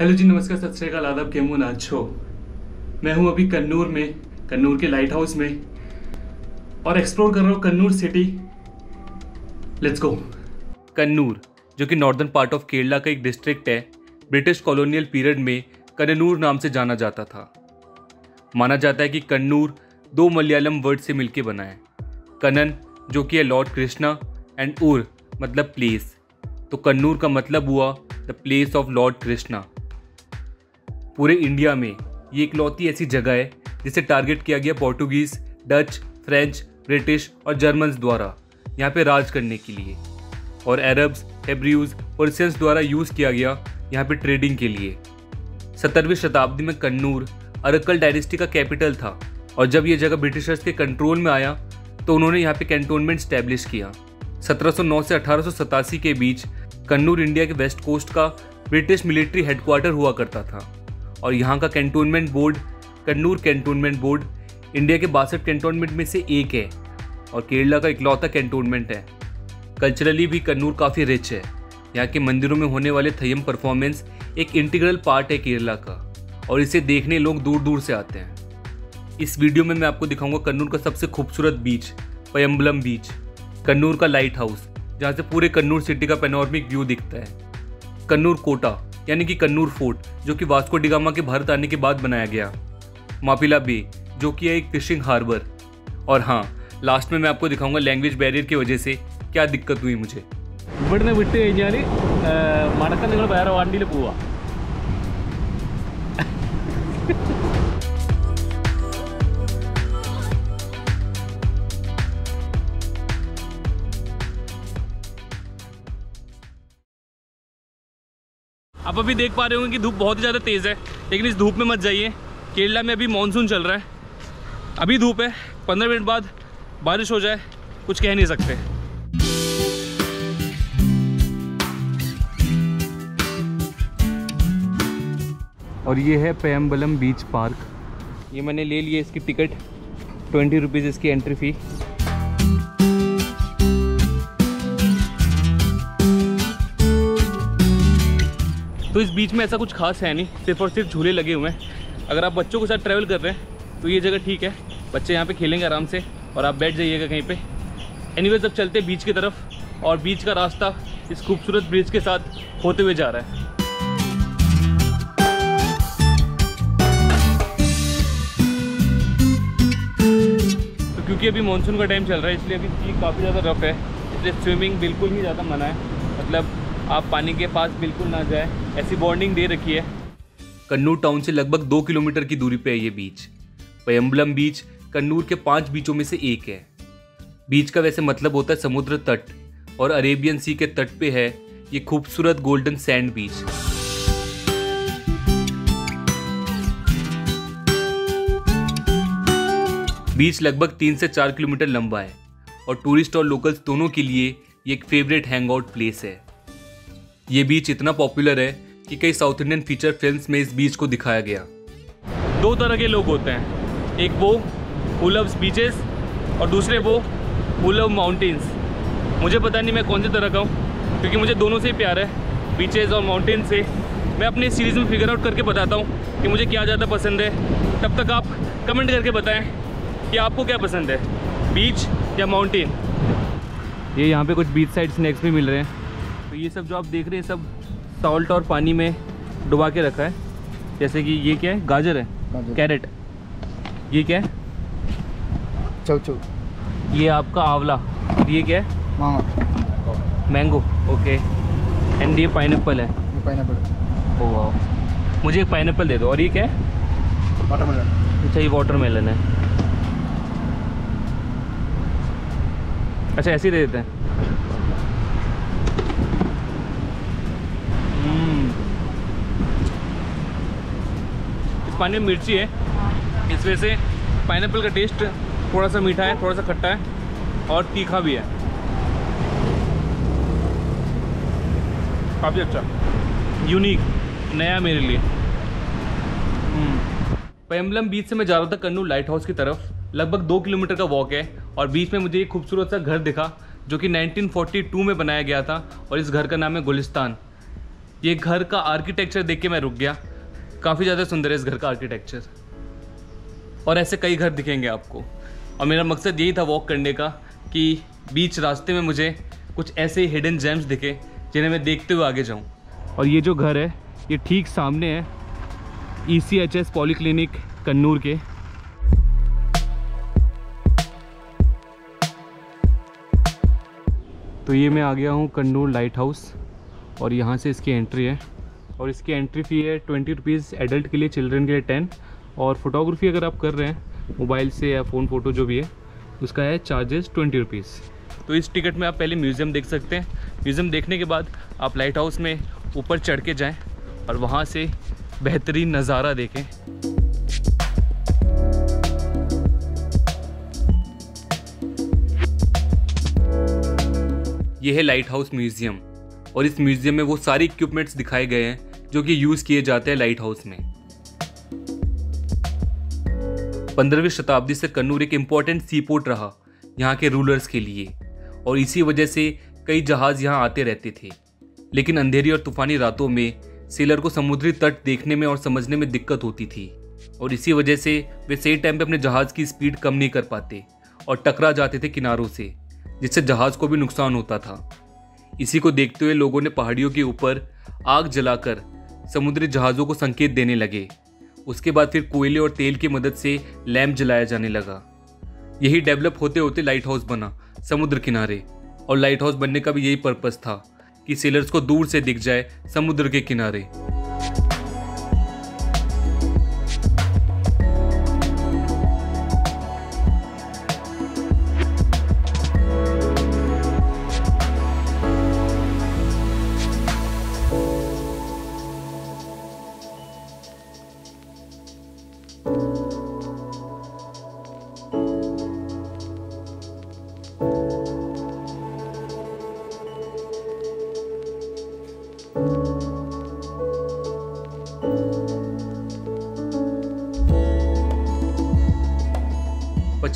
Hello जी, नमस्कार, सत श्रीकाल आदाब, केमू नाचो मैं हूँ अभी कन्नूर में, कन्नूर के लाइट हाउस में, और एक्सप्लोर कर रहा हूँ Kannur city let's go Kannur, जो कि नॉर्दर्न पार्ट ऑफ़ केरला का एक डिस्ट्रिक्ट है ब्रिटिश कॉलोनियल पीरियड में कन्नूर नाम से जाना जाता था। माना जाता है कि कन्नूर दो मलयालम वर्ड से मिलकर बना है। कनन, जो कि है लॉर्ड कृष्णा एंड उर मतलब प्लेस तो कन्नूर का मतलब हुआ the place of lord Krishna पूरे इंडिया में ये इकलौती ऐसी जगह है, जिसे टारगेट किया गया पोर्टुगीज डच फ्रेंच ब्रिटिश और जर्मन्स द्वारा, यहाँ पे राज करने के लिए। और अरब्स हेब्रियूज पर्सियंस द्वारा यूज़ किया गया यहाँ पे ट्रेडिंग के लिए। सत्तरवीं शताब्दी में कन्नूर अरक्कल डायनेस्टी का कैपिटल था, और जब ये जगह ब्रिटिशर्स के कंट्रोल में आया तो उन्होंने यहाँ पे कैंटोनमेंट स्टैब्लिश किया। 1709 से अठारह सौ सतासी के बीच कन्नूर, इंडिया के वेस्ट कोस्ट का ब्रिटिश मिलिट्री हेडक्वार्टर हुआ करता था। और यहाँ का cantonment board Kannur cantonment board India के बासठ कैंटोनमेंट में से एक है और केरला का इकलौता कैंटोनमेंट है। कल्चरली भी कन्नूर काफ़ी रिच है। यहाँ के मंदिरों में होने वाले थयम परफॉर्मेंस एक इंटीग्रल पार्ट है केरला का और इसे देखने लोग दूर दूर से आते हैं। इस वीडियो में मैं आपको दिखाऊँगा कन्नूर का सबसे खूबसूरत बीच पयम्बलम बीच कन्नूर का लाइट हाउस जहाँ से पूरे कन्नूर सिटी का पेनोरमिक व्यू दिखता है। कन्नूर कोटा। यानी कि कन्नूर फोर्ट जो कि वास्को डिगामा के भारत आने के बाद बनाया गया मापिला बे जो कि है एक फिशिंग हार्बर और हाँ लास्ट में मैं आपको दिखाऊंगा लैंग्वेज बैरियर की वजह से क्या दिक्कत हुई मुझे ഇവിടുന്ന് വിട്ട് കഴിഞ്ഞാൽ മടക്കം നിങ്ങൾ വേറെ വണ്ടിയിൽ പോവാ आप अभी देख पा रहे होंगे कि धूप बहुत ही ज़्यादा तेज़ है लेकिन इस धूप में मत जाइए। केरला में अभी मानसून चल रहा है। अभी धूप है पंद्रह मिनट बाद बारिश हो जाए कुछ कह नहीं सकते। और ये है पेम्बलम बीच पार्क। ये मैंने ले लिया इसकी टिकट ट्वेंटी रुपीज़ इसकी एंट्री फ़ी तो इस बीच में ऐसा कुछ खास है नहीं, सिर्फ़ और सिर्फ़ झूले लगे हुए हैं। अगर आप बच्चों के साथ ट्रैवल कर रहे हैं तो ये जगह ठीक है। बच्चे यहाँ पे खेलेंगे आराम से और आप बैठ जाइएगा कहीं पे। एनीवेज अब चलते हैं बीच की तरफ़ और बीच का रास्ता इस खूबसूरत ब्रिज के साथ होते हुए जा रहा है। तो क्योंकि अभी मानसून का टाइम चल रहा है, इसलिए अभी काफ़ी ज़्यादा रफ है। इसलिए स्विमिंग बिल्कुल ही ज़्यादा मना है। मतलब आप पानी के पास बिल्कुल ना जाए। ऐसी वार्निंग दे रखी है। कन्नूर टाउन से लगभग दो किलोमीटर की दूरी पे है ये बीच पयम्बलम बीच कन्नूर के पाँच बीचों में से एक है। बीच का वैसे मतलब होता है समुद्र तट, और अरेबियन सी के तट पे है ये खूबसूरत गोल्डन सैंड बीच बीच लगभग तीन से चार किलोमीटर लंबा है, और टूरिस्ट और लोकल्स दोनों के लिए ये एक फेवरेट हैंग आउट प्लेस है। ये बीच इतना पॉपुलर है कि कई साउथ इंडियन फीचर फिल्म्स में इस बीच को दिखाया गया। दो तरह के लोग होते हैं। एक वो हु लव्स बीचेस और दूसरे वो हु लव माउंटेन्स मुझे पता नहीं मैं कौन से तरह का हूँ क्योंकि मुझे दोनों से ही प्यार है बीचेस और माउंटेन से। मैं अपने सीरीज़ में फिगर आउट करके बताता हूँ कि मुझे क्या ज़्यादा पसंद है। तब तक आप कमेंट करके बताएँ कि आपको क्या पसंद है बीच या माउंटेन ये यहाँ पे कुछ बीच साइड स्नैक्स भी मिल रहे हैं। तो ये सब जो आप देख रहे हैं सब सॉल्ट और पानी में डुबा के रखा है। जैसे कि ये क्या है? गाजर है। कैरेट। ये क्या है? चौ चौ। ये आपका आंवला। ये क्या है? मांगो मैंगो। ओके। एंड ये पाइनएप्पल है। पाइनएप्पल ओ वाह मुझे एक पाइनएप्पल दे दो। और ये क्या है? वाटरमेलन अच्छा ये वाटरमेलन है। अच्छा ऐसे ही दे देते हैं हम्म। इस पानी में मिर्ची है। इस वजह से पाइनएप्पल का टेस्ट थोड़ा सा मीठा है थोड़ा सा खट्टा है और तीखा भी है। काफ़ी अच्छा। यूनिक नया मेरे लिए। पेम्बलम बीच से मैं जा रहा था कन्नूर लाइट हाउस की तरफ़। लगभग दो किलोमीटर का वॉक है और बीच में मुझे एक खूबसूरत सा घर दिखा, जो कि 1942 में बनाया गया था और इस घर का नाम है गुलिस्तान। ये घर का आर्किटेक्चर देख के मैं रुक गया। काफ़ी ज़्यादा सुंदर है इस घर का आर्किटेक्चर और ऐसे कई घर दिखेंगे आपको। और मेरा मकसद यही था वॉक करने का कि बीच रास्ते में मुझे कुछ ऐसे हिडन जेम्स दिखे, जिन्हें मैं देखते हुए आगे जाऊँ। और ये जो घर है, ये ठीक सामने है E C H S polyclinic Kannur के। तो ये मैं आ गया हूँ कन्नूर लाइट हाउस और यहाँ से इसकी एंट्री है। और इसकी एंट्री फ़ी है ट्वेंटी रुपीज़ एडल्ट के लिए चिल्ड्रन के लिए टेन और फोटोग्राफी अगर आप कर रहे हैं मोबाइल से या फ़ोन फ़ोटो जो भी है, उसका है चार्जेस ट्वेंटी रुपीज़ तो इस टिकट में आप पहले म्यूज़ियम देख सकते हैं. म्यूज़ियम देखने के बाद आप लाइट हाउस में ऊपर चढ़ के जाएँ और वहाँ से बेहतरीन नज़ारा देखें. यह है लाइट हाउस म्यूज़ियम और इस म्यूज़ियम में वो सारे इक्विपमेंट्स दिखाए गए हैं, जो कि यूज़ किए जाते हैं लाइट हाउस में। पंद्रहवीं शताब्दी से कन्नूर एक इंपॉर्टेंट सी पोर्ट रहा, यहाँ के रूलर्स के लिए। और इसी वजह से कई जहाज़ यहाँ आते रहते थे। लेकिन अंधेरी और तूफानी रातों में सेलर को समुद्री तट देखने में और समझने में दिक्कत होती थी। और इसी वजह से वे सही टाइम पे अपने जहाज़ की स्पीड कम नहीं कर पाते और टकरा जाते थे किनारों से, जिससे जहाज़ को भी नुकसान होता था। इसी को देखते हुए लोगों ने पहाड़ियों के ऊपर आग जलाकर समुद्री जहाज़ों को संकेत देने लगे। उसके बाद फिर कोयले और तेल की मदद से लैम्प जलाया जाने लगा। यही डेवलप होते होते लाइट हाउस बना, समुद्र किनारे। और लाइट हाउस बनने का भी यही पर्पज़ था कि सेलर्स को दूर से दिख जाए समुद्र के किनारे।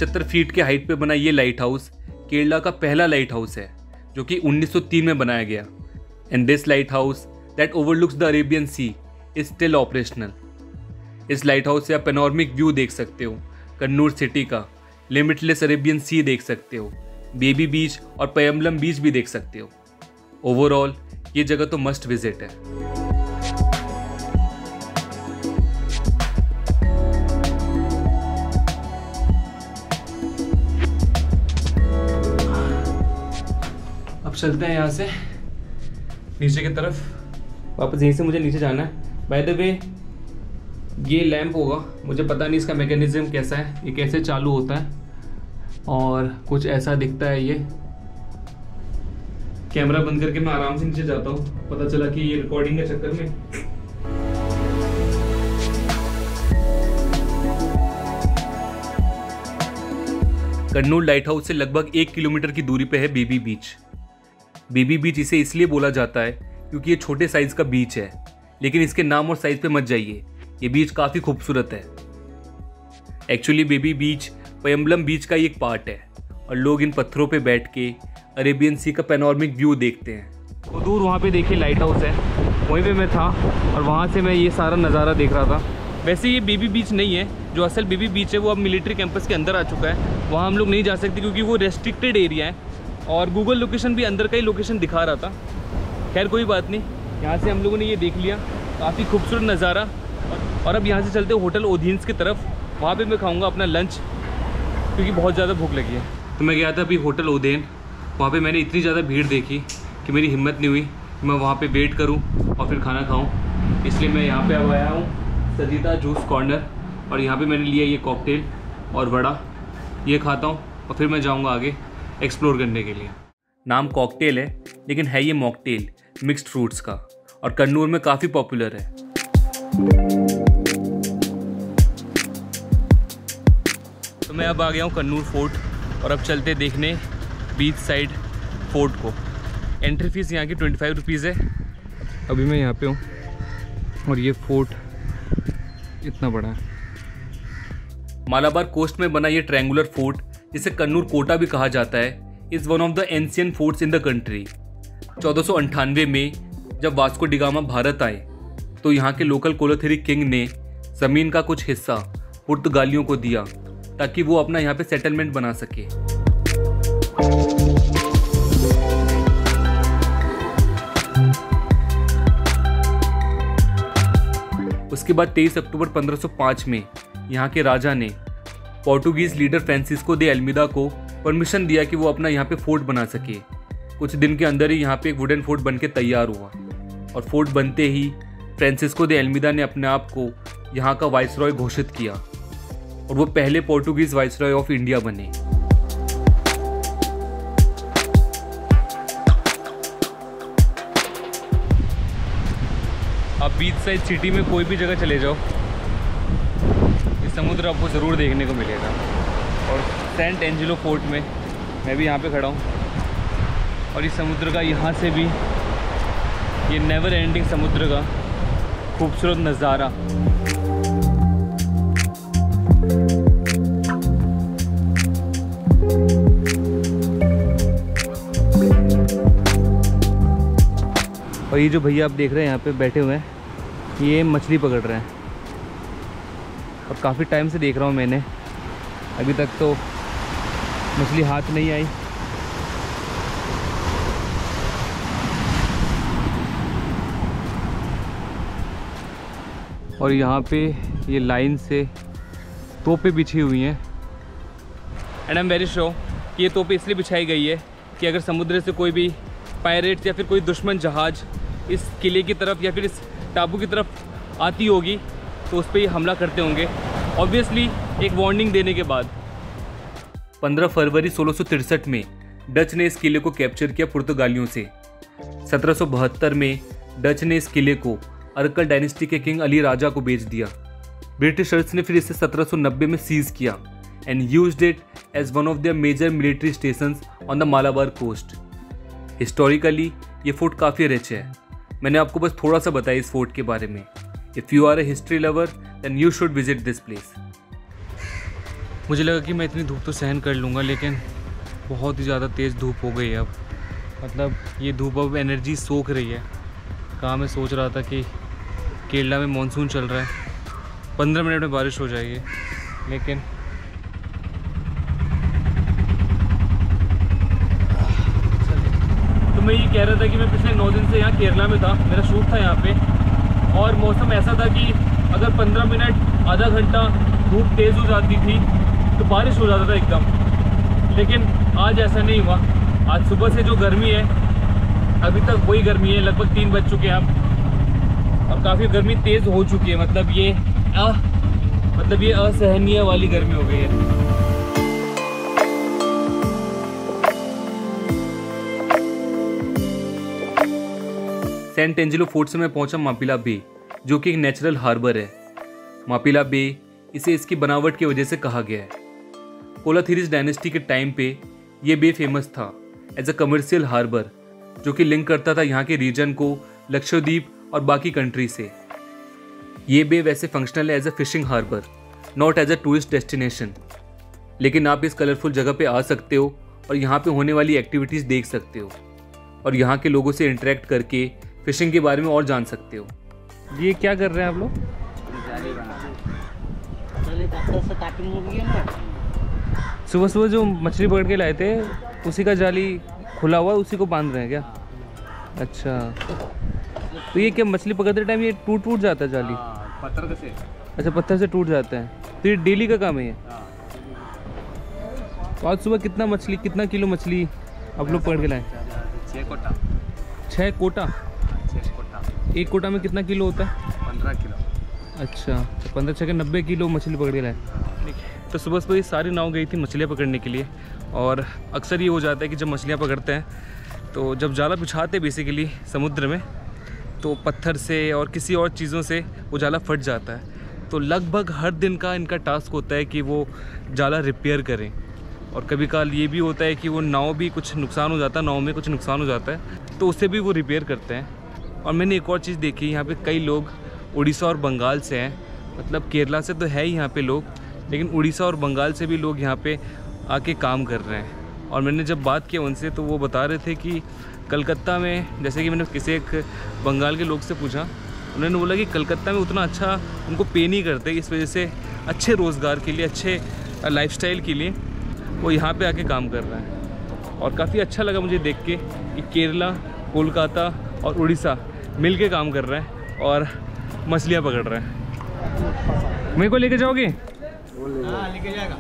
पचहत्तर फीट के हाइट पर बना ये लाइट हाउस केरला का पहला लाइट हाउस है, जो कि 1903 में बनाया गया। And this lighthouse that overlooks the Arabian sea is still operational इस लाइट हाउस से आप पेनॉर्मिक व्यू देख सकते हो, कन्नूर सिटी का लिमिटलेस अरेबियन सी देख सकते हो बेबी बीच और पयमलम बीच भी देख सकते हो। ओवरऑल ये जगह तो मस्ट विज़िट है। चलते हैं यहाँ से। नीचे की तरफ़। वापस यहीं से मुझे नीचे जाना है। बाय द वे ये लैंप होगा। मुझे पता नहीं इसका मैकेनिज्म कैसा है। ये कैसे चालू होता है। और कुछ ऐसा दिखता है ये। कैमरा बंद करके मैं आराम से नीचे जाता हूँ। पता चला कि ये रिकॉर्डिंग के चक्कर में। कन्नूर लाइट हाउस से लगभग एक किलोमीटर की दूरी पे है बेबी बीच बेबी बीच इसे इसलिए बोला जाता है क्योंकि ये छोटे साइज़ का बीच है। लेकिन इसके नाम और साइज़ पे मत जाइए। ये बीच काफ़ी खूबसूरत है। एक्चुअली बेबी बीच पयम्बलम बीच का ही एक पार्ट है। और लोग इन पत्थरों पे बैठ के अरेबियन सी का पैनोरमिक व्यू देखते हैं। तो दूर वहाँ पे देखिए लाइट हाउस है। वहीं पे मैं था और वहाँ से मैं ये सारा नज़ारा देख रहा था। वैसे ये बेबी बीच नहीं है। जो असल बेबी बीच है वो अब मिलिट्री कैंपस के अंदर आ चुका है। वहाँ हम लोग नहीं जा सकते क्योंकि वो रेस्ट्रिक्टेड एरिया है। और गूगल लोकेशन भी अंदर का ही लोकेशन दिखा रहा था। खैर कोई बात नहीं। यहाँ से हम लोगों ने ये देख लिया। काफ़ी खूबसूरत नज़ारा। और, अब यहाँ से चलते होटल ओधीन्स की तरफ़। वहाँ पे मैं खाऊँगा अपना लंच क्योंकि बहुत ज़्यादा भूख लगी है। तो मैं गया था अभी होटल ओदेन वहाँ पे मैंने इतनी ज़्यादा भीड़ देखी कि मेरी हिम्मत नहीं हुई मैं वहाँ पे वेट करूँ और फिर खाना खाऊँ। इसलिए मैं यहाँ पे अब आया हूँ सजीता जूस कॉर्नर और यहाँ पे मैंने लिया ये कॉकटेल और वड़ा। ये खाता हूँ और फिर मैं जाऊँगा आगे। एक्सप्लोर करने के लिए। नाम कॉकटेल है, लेकिन है ये मॉकटेल मिक्स्ड फ्रूट्स का, और कन्नूर में काफ़ी पॉपुलर है। तो मैं अब आ गया हूँ कन्नूर फोर्ट, और अब चलते देखने बीच साइड फोर्ट को। एंट्री फ़ीस यहाँ की ट्वेंटी फाइव रुपीज़ है। अभी मैं यहाँ पे हूँ, और ये फोर्ट इतना बड़ा है। मालाबार कोस्ट में बना ये ट्रायंगुलर फोर्ट जिसे कन्नूर कोटा भी कहा जाता है is one of the ancient forts in the country चौदह में, जब वास्को डिगामा भारत आए तो यहाँ के लोकल कोलोथेरी किंग ने ज़मीन का कुछ हिस्सा पुर्तगालियों को दिया, ताकि वो अपना यहाँ पे सेटलमेंट बना सके। उसके बाद 23 अक्टूबर 1505 में, यहाँ के राजा ने Portuguese leader Francisco de Almeida को परमिशन दिया कि वो अपना यहाँ पे फोर्ट बना सके। कुछ दिन के अंदर ही यहाँ पे एक वुडन फोर्ट बन के तैयार हुआ। और फोर्ट बनते ही फ्रांसिस्को दे एल्मिदा ने अपने आप को यहाँ का वाइसरॉय घोषित किया। और वो पहले पोर्टुगीज वाइसरॉय ऑफ़ इंडिया बने। आप बीच साइड सिटी में कोई भी जगह चले जाओ। समुद्र आपको ज़रूर देखने को मिलेगा। और सेंट एंजिलो फोर्ट में मैं भी यहाँ पे खड़ा हूँ। और इस समुद्र का यहाँ से भी ये नेवर एंडिंग समुद्र का खूबसूरत नज़ारा। और ये जो भैया आप देख रहे हैं यहाँ पे बैठे हुए हैं, ये मछली पकड़ रहे हैं। और काफ़ी टाइम से देख रहा हूँ मैंने। अभी तक तो मछली हाथ नहीं आई। और यहाँ पे ये लाइन से तोपें बिछी हुई हैं। And I am very sure कि ये तोपें इसलिए बिछाई गई है कि अगर समुद्र से कोई भी पायरेट्स या फिर कोई दुश्मन जहाज़ इस किले की तरफ़ या फिर इस टापू की तरफ़ आती होगी तो उस पर ये हमला करते होंगे। ऑब्वियसली एक वार्निंग देने के बाद। 15 फरवरी सोलह में डच ने इस किले को कैप्चर किया पुर्तगालियों से। 1772 में डच ने इस किले को अरकल डायनेस्टी के किंग अली राजा को बेच दिया। ब्रिटिशर्स ने फिर इसे 1790 में सीज किया and use it as one of the major military station on the Malabar coast historically ये फोर्ट काफ़ी रिच है। मैंने आपको बस थोड़ा सा बताया इस फोर्ट के बारे में। If you are a history lover then you should visit this place मुझे लगा कि मैं इतनी धूप तो सहन कर लूँगा, लेकिन बहुत ही ज़्यादा तेज़ धूप हो गई है अब। मतलब ये धूप अब एनर्जी सोख रही है। कहाँ मैं सोच रहा था कि केरला में मानसून चल रहा है। पंद्रह मिनट में बारिश हो जाएगी, लेकिन तो मैं ये कह रहा था कि मैं पिछले नौ दिन से यहाँ केरला में था। मेरा शूट था यहाँ पे। और मौसम ऐसा था कि अगर 15 मिनट आधा घंटा धूप तेज़ हो जाती थी तो बारिश हो जाता था एकदम। लेकिन आज ऐसा नहीं हुआ। आज सुबह से जो गर्मी है अभी तक वही गर्मी है लगभग तीन बज चुके हैं अब। और काफ़ी गर्मी तेज़ हो चुकी है मतलब ये आ, मतलब ये असहनीय वाली गर्मी हो गई है। सेंट एंजिलो फोर्ट से मैं पहुँचा मापिला बे, जो कि एक नेचुरल हार्बर है। मापिला बे, इसे इसकी बनावट की वजह से कहा गया है। कोलाथिरिस डायनेस्टी के टाइम पे ये बे फ़ेमस था, एज अ कमर्शियल हार्बर, जो कि लिंक करता था यहाँ के रीजन को, लक्षद्वीप और बाकी कंट्री से। ये बे वैसे फंक्शनल है as a fishing harbour not as a tourist destination लेकिन आप इस कलरफुल जगह पे आ सकते हो और यहाँ पे होने वाली एक्टिविटीज़ देख सकते हो। और यहाँ के लोगों से इंटरेक्ट करके फिशिंग के बारे में और जान सकते हो। ये क्या कर रहे हैं आप लोग? सुबह सुबह जो मछली पकड़ के लाए थे उसी का जाली खुला हुआ उसी को बाँध रहे हैं क्या? अच्छा। तो ये क्या मछली पकड़ते टाइम ये टूट टूट जाता है जाली? पत्थर से अच्छा पत्थर से टूट जाता है। तो ये डेली का काम है ये? तो आज सुबह कितना मछली कितना किलो मछली आप लोग पकड़ के लाए? छः कोटा। छः कोटा? एक कोटा में कितना किलो होता है? पंद्रह किलो। अच्छा तो पंद्रह छः के नब्बे किलो मछली पकड़ के लाए तो सुबह सुबह ये सारी नाव गई थी मछलियाँ पकड़ने के लिए और अक्सर ये हो जाता है कि जब मछलियाँ पकड़ते हैं तो जब जाला बिछाते हैं बेसिकली समुद्र में तो पत्थर से और किसी और चीज़ों से वो जाला फट जाता है। तो लगभग हर दिन का इनका टास्क होता है कि वो जाला रिपेयर करें। और कभी काल ये भी होता है कि वो नाव भी कुछ नुकसान हो जाता है नाव में कुछ नुकसान हो जाता है तो उसे भी वो रिपेयर करते हैं। और मैंने एक और चीज़ देखी, यहाँ पे कई लोग उड़ीसा और बंगाल से हैं। मतलब केरला से तो है ही यहाँ पे लोग, लेकिन उड़ीसा और बंगाल से भी लोग यहाँ पे आके काम कर रहे हैं। और मैंने जब बात किया उनसे तो वो बता रहे थे कि कलकत्ता में, जैसे कि मैंने किसी एक बंगाल के लोग से पूछा, उन्होंने बोला कि कलकत्ता में उतना अच्छा उनको पे नहीं करते, इस वजह से अच्छे रोज़गार के लिए, अच्छे लाइफस्टाइल के लिए वो यहाँ पे आके काम कर रहे हैं। और काफ़ी अच्छा लगा मुझे देख के कि केरला, कोलकाता और उड़ीसा मिल के काम कर रहे है और मछलियाँ पकड़ रहे है। मेरे को लेके जाओगे? लेके जाएगा।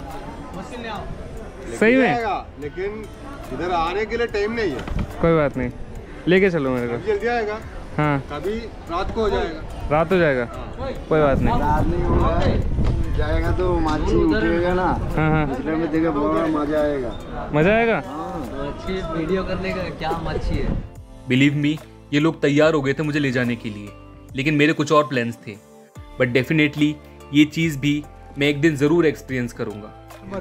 सही में? लेकिन इधर आने के लिए टाइम नहीं है। कोई बात नहीं। लेके चलो मेरे कभी जल्दी आएगा। को हाँ। कभी रात को हो जाएगा। रात हो जाएगा। कोई बात नहीं। रात नहीं होगा जाएगा तो माछी उठेगा ना। हाँ हाँ। में देखे बड़ा मज़ा आएगा। मज़ा आएगा? अच्छी वीडियो करने का क्या मच्छी है? बिलीव मी ये लोग तैयार हो गए थे मुझे ले जाने के लिए लेकिन मेरे कुछ और प्लान्स थे। बट डेफिनेटली ये चीज़ भी मैं एक दिन ज़रूर एक्सपीरियंस करूँगा।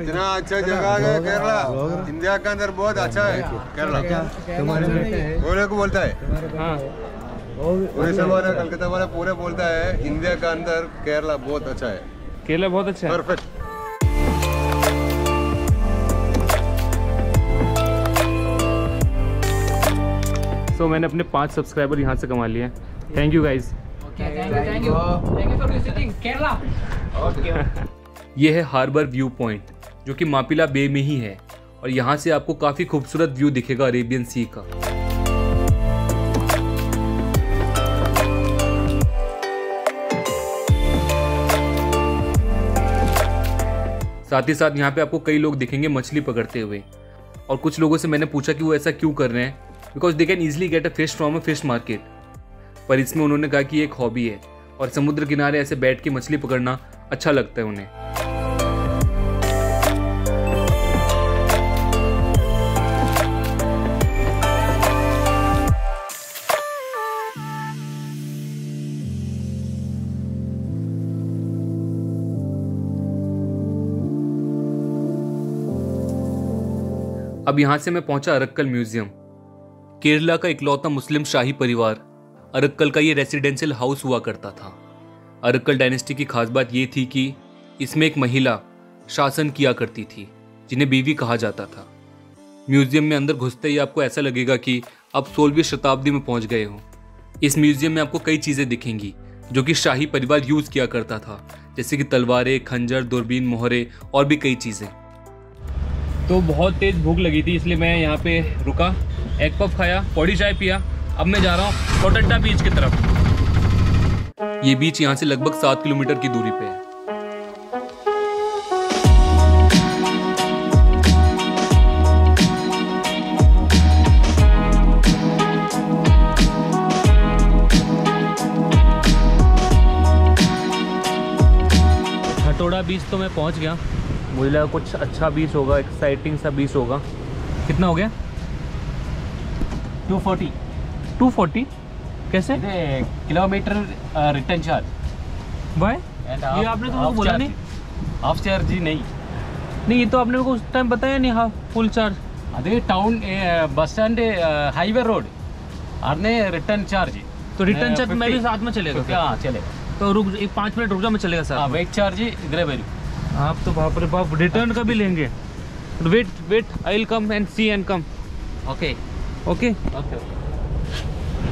इतना अच्छा जगह है केरला। इंडिया के अंदर बहुत अच्छा है केरला। बोले को बोलता है। हाँ। उड़ीसा वाला कलकत्ता वाला पूरे बोलता है इंडिया के अंदर केरला बहुत अच्छा है। केला बहुत अच्छा है। परफेक्ट सो मैंने अपने पाँच सब्सक्राइबर यहाँ से कमा लिए हैं। Thank you guys thank you thank you for visiting Kerala ये है हार्बर व्यू पॉइंट जो कि मापिला बे में ही है और यहाँ से आपको काफ़ी खूबसूरत व्यू दिखेगा अरेबियन सी का। साथ ही साथ यहाँ पे आपको कई लोग दिखेंगे मछली पकड़ते हुए और कुछ लोगों से मैंने पूछा कि वो ऐसा क्यों कर रहे हैं। Because they can easily get a fish from a fish market पर इसमें उन्होंने कहा कि एक हॉबी है और समुद्र किनारे ऐसे बैठ के मछली पकड़ना अच्छा लगता है उन्हें। अब यहाँ से मैं पहुँचा अरक्कल म्यूज़ियम। केरला का इकलौता मुस्लिम शाही परिवार, अरक्कल का ये रेसिडेंशियल हाउस हुआ करता था। अरक्कल डायनेस्टी की खास बात ये थी कि इसमें एक महिला शासन किया करती थी, जिन्हें बीवी कहा जाता था। म्यूज़ियम में अंदर घुसते ही आपको ऐसा लगेगा कि आप सोलहवीं शताब्दी में पहुँच गए हो। इस म्यूज़ियम में आपको कई चीज़ें दिखेंगी, जो कि शाही परिवार यूज़ किया करता था, जैसे कि तलवारें, खंजर, दूरबीन, मोहरे और भी कई चीज़ें। तो बहुत तेज़ भूख लगी थी, इसलिए मैं यहाँ पे रुका। एग पफ खाया, पौड़ी चाय पिया, अब मैं जा रहा हूँ कोटड्डा बीच की तरफ़। ये बीच यहाँ से लगभग सात किलोमीटर की दूरी पे है। बीच तो मैं पहुँच गया। मुझे लगा कुछ अच्छा बीच होगा एक्साइटिंग सा बीच होगा। कितना हो गया? Two forty. Two forty? कैसे? किलोमीटर रिटर्न चार्ज भाई ये आपने तो बोला नहीं। हाफ़ चार्ज ही नहीं। नहीं ये तो आपने उस टाइम बताया नहीं हाफ़ फुल चार्ज अरे town bus stand highway road और रिटर्न चार्ज तो रिटर्न चार्ज मेरे साथ में चलेगा क्या? हाँ तो रुक एक पाँच मिनट रुक जाओ मैं चलेगा सर वेट चार्ज इधर वैल्यू आप तो बाप रे बाप रिटर्न का भी लेंगे। Wait wait I will come and see and come okay okay? Okay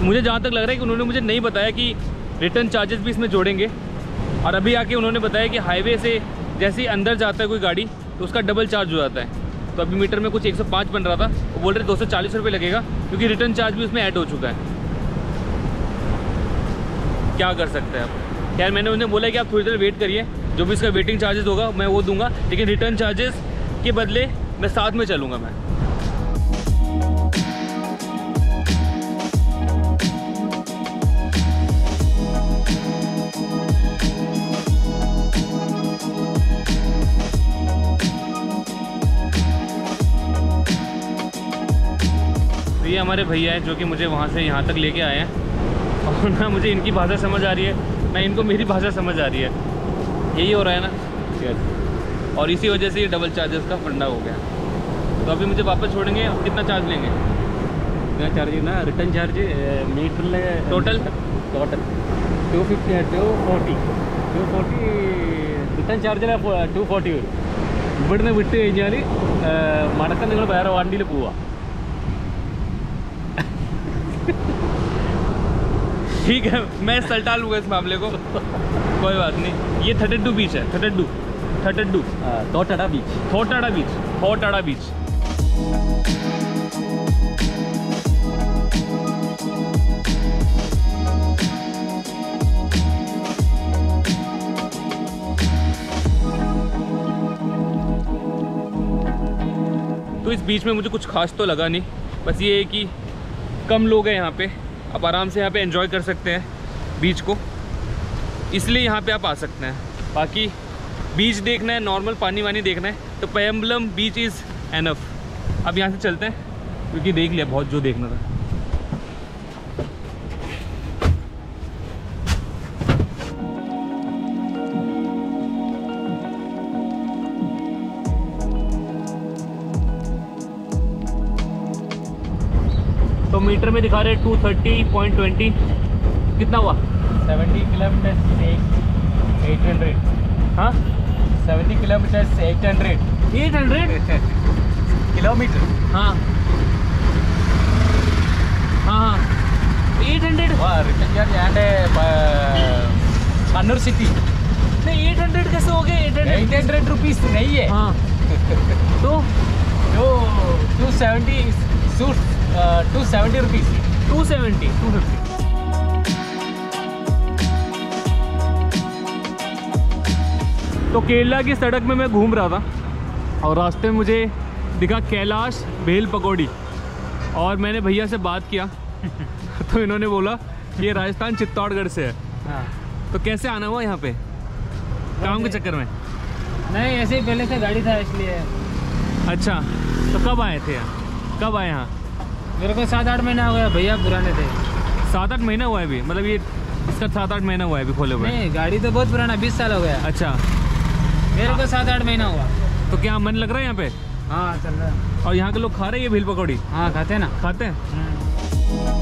मुझे जहाँ तक लग रहा है कि उन्होंने मुझे नहीं बताया कि रिटर्न चार्जेस भी इसमें जोड़ेंगे। और अभी आके उन्होंने बताया कि हाईवे से जैसे ही अंदर जाता है कोई गाड़ी तो उसका डबल चार्ज हो जाता है। तो अभी मीटर में कुछ 105 बन रहा था, वो बोल रहे दो सौ लगेगा, क्योंकि रिटर्न चार्ज भी उसमें ऐड हो चुका है। क्या कर सकते हैं आप? यार मैंने उन्हें बोला कि आप थोड़ी देर वेट करिए, जो भी इसका वेटिंग चार्जेस होगा, मैं वो दूँगा, लेकिन रिटर्न चार्जेस के बदले मैं साथ में चलूँगा मैं। तो ये हमारे भैया हैं जो कि मुझे वहाँ से यहाँ तक लेके आए हैं। और ना मुझे इनकी भाषा समझ आ रही है ना इनको मेरी भाषा समझ आ रही है। यही हो रहा है ना? और इसी वजह से ये डबल चार्जेस का फंडा हो गया। तो अभी मुझे वापस छोड़ेंगे कितना चार्ज लेंगे? कितना चार्ज ना रिटर्न चार्ज मीटर ले total total two fifty two forty two forty return charge two two forty ഇവിടുന്ന് വിട്ട് मड़क മടക്കം നിങ്ങൾ വേറെ വണ്ടിയിൽ ठीक है मैं सल्टा लूँगा इस मामले को। कोई बात नहीं। ये टू बीच है two thirty to Thottada beach Thottada beach Thottada beach तो इस बीच में मुझे कुछ खास तो लगा नहीं। बस ये है कि कम लोग हैं यहाँ पे। आप आराम से यहाँ पे इन्जॉय कर सकते हैं बीच को। इसलिए यहाँ पे आप आ सकते हैं। बाकी बीच देखना है नॉर्मल पानी वानी देखना है तो पैम्बलम बीच इज़ एनफ अब यहाँ से चलते हैं, क्योंकि देख लिया, बहुत जो देखना था। मीटर में दिखा रहे टू थर्टी पॉइंट ट्वेंटी कितना हुआ? सेवेंटी किलोमीटर एट हंड्रेड हाँ? Seventy kilometre eight hundred eight hundred kilometre हाँ। हाँ हाँ। Eight hundred return charge and Kannur city नहीं एट हंड्रेड कैसे हो गए? Eight eight hundred hundred rupees नहीं है। हाँ। तो? जो two seventy two seventy rupees two seventy two fifty तो केरला की सड़क में मैं घूम रहा था और रास्ते में मुझे दिखा कैलाश भेल पकौड़ी और मैंने भैया से बात किया। तो इन्होंने बोला ये राजस्थान चित्तौड़गढ़ से है। हाँ। तो कैसे आना हुआ यहाँ पे? काम के चक्कर में? नहीं ऐसे ही पहले से गाड़ी था इसलिए। अच्छा तो कब आए थे? यहाँ कब आए यहाँ? मेरे को सात आठ महीना हो गया भैया पुराने थे। सात आठ महीना हुआ है अभी? मतलब ये इसका सात आठ महीना हुआ है अभी खोले हुए? नहीं गाड़ी तो बहुत पुराना बीस साल हो गया। अच्छा। मेरे को सात आठ महीना हुआ। तो क्या मन लग रहा है यहाँ पे? हाँ चल रहा है। और यहाँ के लोग खा रहे हैं ये भील पकौड़ी? हाँ खाते हैं ना। खाते हैं?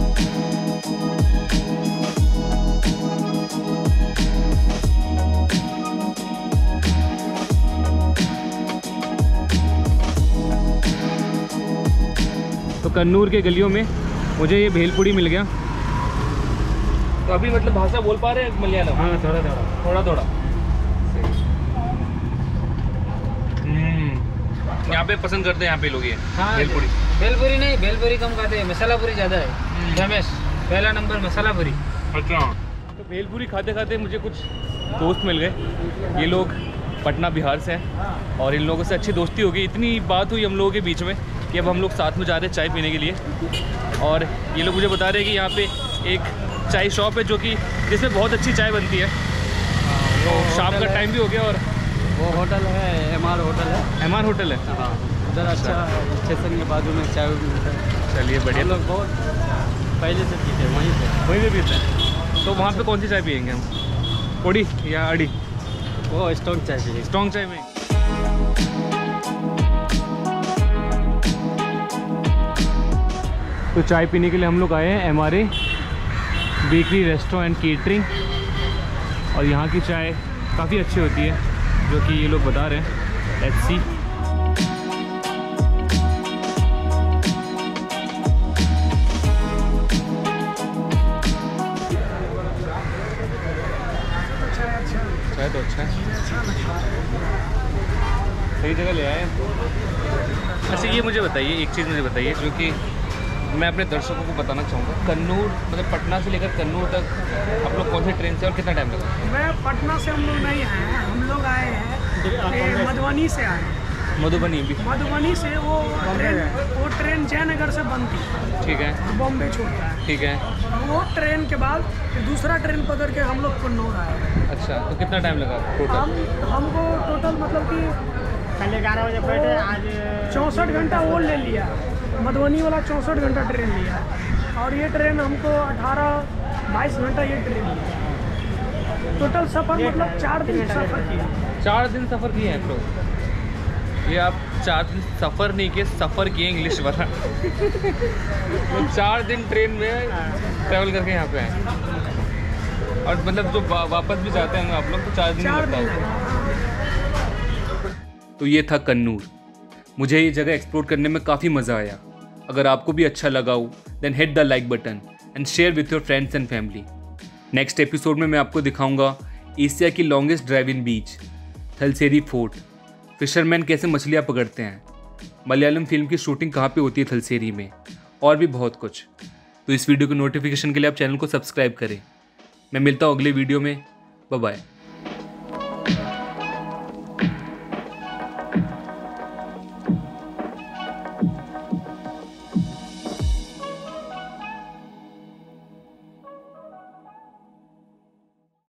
कन्नूर के गलियों में मुझे ये भेलपुड़ी मिल गया। तो अभी मतलब भाषा बोल पा रहे हैं मलयालम? हाँ थोड़ा थोड़ा। थोड़ा थोड़ा। हम्म, यहाँ पे पसंद करते हैं यहाँ पे लोग ये हाँ भेलपुड़ी भेलपुरी नहीं भेलपुरी कम खाते हैं मसाला पूरी ज़्यादा है। फ़ेमस पहला नंबर मसाला पूरी अच्छा। तो भेलपुरी खाते खाते मुझे कुछ दोस्त मिल गए। ये लोग पटना बिहार से हैं और इन लोगों से अच्छी दोस्ती हो गई। इतनी बात हुई हम लोगों के बीच में कि अब हम लोग साथ में जा रहे हैं चाय पीने के लिए। और ये लोग मुझे बता रहे हैं कि यहाँ पे एक चाय शॉप है जो कि जिसमें बहुत अच्छी चाय बनती है। तो शाम का टाइम भी हो गया और वो होटल है एम आर होटल है। एमआर होटल है। हाँ उधर अच्छा। स्टेशन के बाजू में चाय भी मिलता है। चलिए बढ़िया। लोग बहुत पहले से पीते हैं वहीं पे वहीं पे पीते हैं। तो वहाँ पे कौन सी चाय पियेंगे हम? पोड़ी या अड़ी? वो स्ट्रॉन्ग चाय पिए स्ट्रॉन्ग चाय में। तो चाय पीने के लिए हम लोग आए हैं एम बेकरी रेस्टोरेंट केटरिंग और यहाँ की चाय काफ़ी अच्छी होती है, जो कि ये लोग बता रहे हैं। एच सी चाय तो अच्छा है। सही जगह ले आए। अच्छा ये मुझे बताइए, एक चीज़ मुझे बताइए, जो कि मैं अपने दर्शकों को बताना चाहूँगा कन्नूर मतलब पटना से लेकर कन्नूर तक आप लोग कौन से ट्रेन से और कितना टाइम लगा मैं पटना से हम लोग नहीं आए हैं हम लोग आए हैं मधुबनी से आए हैं। मधुबनी भी। मधुबनी से वो ट्रेन वो ट्रेन जयनगर से बनती है। ठीक है। बॉम्बे छोड़ता है। ठीक है। वो ट्रेन के बाद दूसरा ट्रेन पकड़ के हम लोग कन्नूर आए अच्छा तो कितना टाइम लगा? टोटल हम हमको टोटल मतलब कि कल ग्यारह बजे बैठे आज चौंसठ घंटा वो ले लिया। मधुबनी वाला चौंसठ घंटा ट्रेन लिया और ये ट्रेन हमको अठारह बाईस घंटा ये ट्रेन लिया टोटल सफ़र मतलब चार दिन सफ़र किया। चार दिन सफ़र किए हैं आप लोग ये आप चार दिन सफ़र नहीं किए सफ़र किए इंग्लिश वाला। तो चार दिन ट्रेन में ट्रैवल करके यहाँ पे आए। और मतलब जो वा, वापस भी जाते हैं आप लोग तो चार दिन चार लगता है तो ये था कन्नूर। मुझे ये जगह एक्सप्लोर करने में काफ़ी मज़ा आया। अगर आपको भी अच्छा लगा हो then hit the like button and share with your friends and family next episode में मैं आपको दिखाऊँगा एशिया की longest drive in beach Thalassery fort fisherman कैसे मछलियाँ पकड़ते हैं? मलयालम फ़िल्म की शूटिंग कहाँ पे होती है थलसेरी में? और भी बहुत कुछ। तो इस वीडियो के नोटिफिकेशन के लिए आप चैनल को सब्सक्राइब करें। मैं मिलता हूँ अगले वीडियो में। बाय